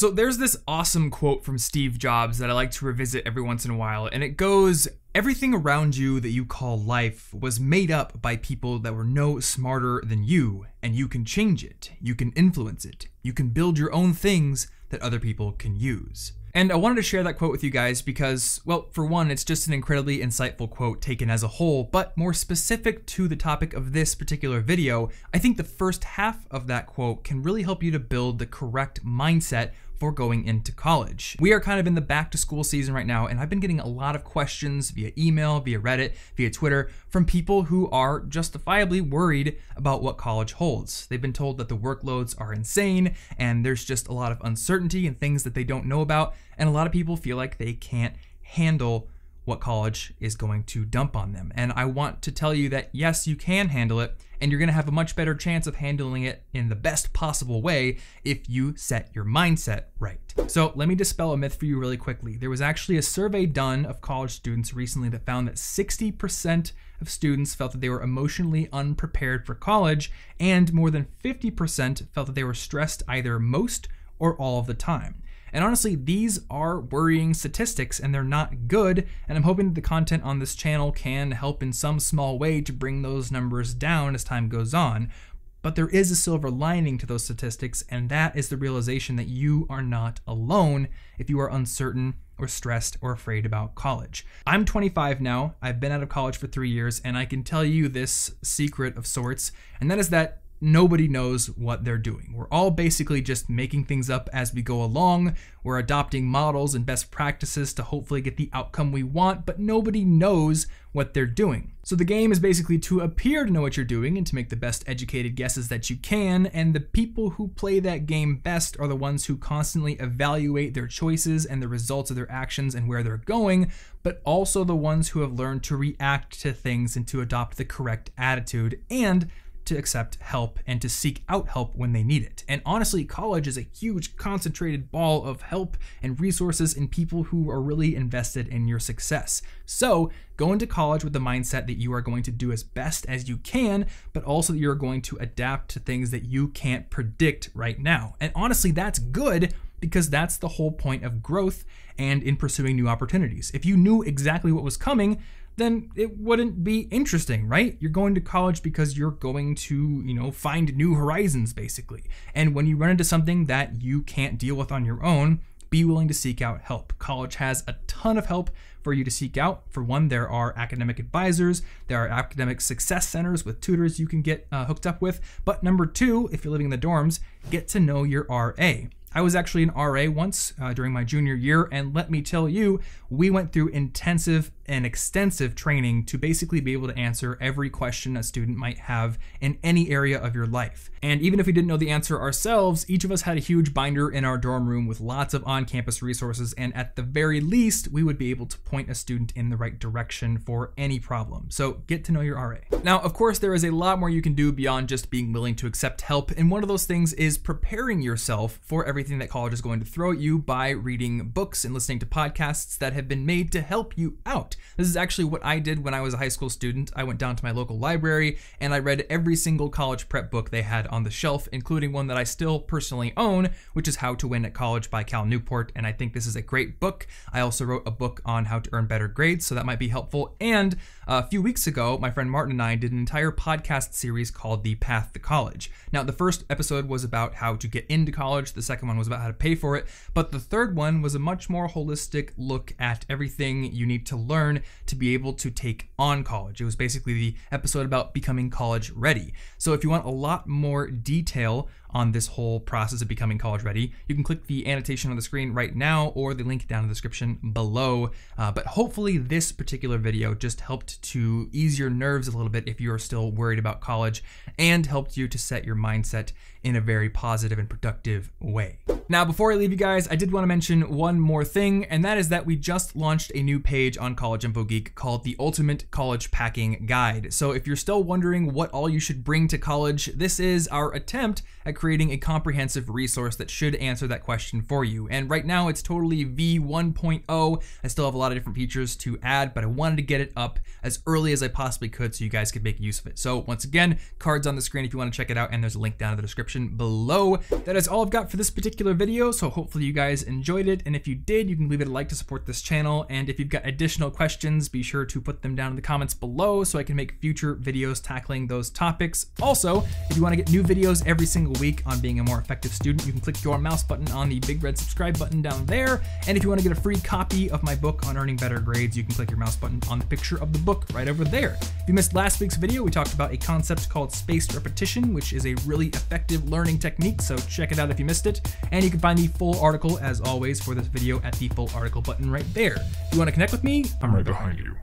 So there's this awesome quote from Steve Jobs that I like to revisit every once in a while, and it goes Everything around you that you call life was made up by people that were no smarter than you, and you can change it, you can influence it, you can build your own things that other people can use. And I wanted to share that quote with you guys because, well, for one, it's just an incredibly insightful quote taken as a whole, but more specific to the topic of this particular video, I think the first half of that quote can really help you to build the correct mindset for going into college. We are kind of in the back to school season right now, and I've been getting a lot of questions via email, via Reddit, via Twitter from people who are justifiably worried about what college holds. They've been told that the workloads are insane and there's just a lot of uncertainty and things that they don't know about, and a lot of people feel like they can't handle what college is going to dump on them. And I want to tell you that yes, you can handle it, and you're going to have a much better chance of handling it in the best possible way if you set your mindset right. So, let me dispel a myth for you really quickly. There was actually a survey done of college students recently that found that 60% of students felt that they were emotionally unprepared for college, and more than 50% felt that they were stressed either most or all of the time. And honestly, these are worrying statistics and they're not good. And I'm hoping that the content on this channel can help in some small way to bring those numbers down as time goes on. But there is a silver lining to those statistics, and that is the realization that you are not alone if you are uncertain or stressed or afraid about college. I'm 25 now. I've been out of college for three years, and I can tell you this secret of sorts, and that is that nobody knows what they're doing. We're all basically just making things up as we go along. We're adopting models and best practices to hopefully get the outcome we want, but nobody knows what they're doing. So the game is basically to appear to know what you're doing and to make the best educated guesses that you can, and the people who play that game best are the ones who constantly evaluate their choices and the results of their actions and where they're going, but also the ones who have learned to react to things and to adopt the correct attitude and to accept help and to seek out help when they need it. And honestly, college is a huge concentrated ball of help and resources and people who are really invested in your success. So, go into college with the mindset that you are going to do as best as you can, but also that you're going to adapt to things that you can't predict right now. And honestly, that's good because that's the whole point of growth and in pursuing new opportunities. If you knew exactly what was coming, then it wouldn't be interesting, right? You're going to college because you're going to, you know, find new horizons basically. And when you run into something that you can't deal with on your own, be willing to seek out help. College has a ton of help for you to seek out. For one, there are academic advisors, there are academic success centers with tutors you can get uh, hooked up with. But number two, if you're living in the dorms, get to know your RA. I was actually an RA once uh, during my junior year, and let me tell you, we went through intensive and extensive training to basically be able to answer every question a student might have in any area of your life. And even if we didn't know the answer ourselves, each of us had a huge binder in our dorm room with lots of on campus resources, and at the very least, we would be able to point a student in the right direction for any problem. So get to know your RA. Now, of course, there is a lot more you can do beyond just being willing to accept help, and one of those things is preparing yourself for everything that college is going to throw at you by reading books and listening to podcasts that have been made to help you out. This is actually what I did when I was a high school student. I went down to my local library and I read every single college prep book they had on the shelf, including one that I still personally own, which is How to Win at College by Cal Newport. And I think this is a great book. I also wrote a book on how to earn better grades, so that might be helpful. And a few weeks ago, my friend Martin and I did an entire podcast series called The Path to College. Now, the first episode was about how to get into college, the second one was about how to pay for it, but the third one was a much more holistic look at everything you need to learn to be able to take on college. It was basically the episode about becoming college ready. So if you want a lot more detail on this whole process of becoming college ready, you can click the annotation on the screen right now or the link down in the description below. Uh, but hopefully, this particular video just helped to ease your nerves a little bit if you are still worried about college and helped you to set your mindset in a very positive and productive way. Now, before I leave you guys, I did want to mention one more thing, and that is that we just launched a new page on College Info Geek called the Ultimate College Packing Guide. So if you're still wondering what all you should bring to college, this is our attempt at creating a comprehensive resource that should answer that question for you. And right now it's totally V1.0. I still have a lot of different features to add, but I wanted to get it up as early as I possibly could so you guys could make use of it. So once again, cards on the screen if you want to check it out, and there's a link down in the description below. That is all I've got for this particular video, so hopefully you guys enjoyed it. And if you did, you can leave it a like to support this channel. And if you've got additional questions, be sure to put them down in the comments below so I can make future videos tackling those topics. Also, if you want to get new videos every single week on being a more effective student, you can click your mouse button on the big red subscribe button down there. And if you want to get a free copy of my book on earning better grades, you can click your mouse button on the picture of the book right over there. If you missed last week's video, we talked about a concept called spaced repetition, which is a really effective learning technique, so check it out if you missed it. And you can find the full article, as always, for this video at the full article button right there. If you want to connect with me, I'm right behind you.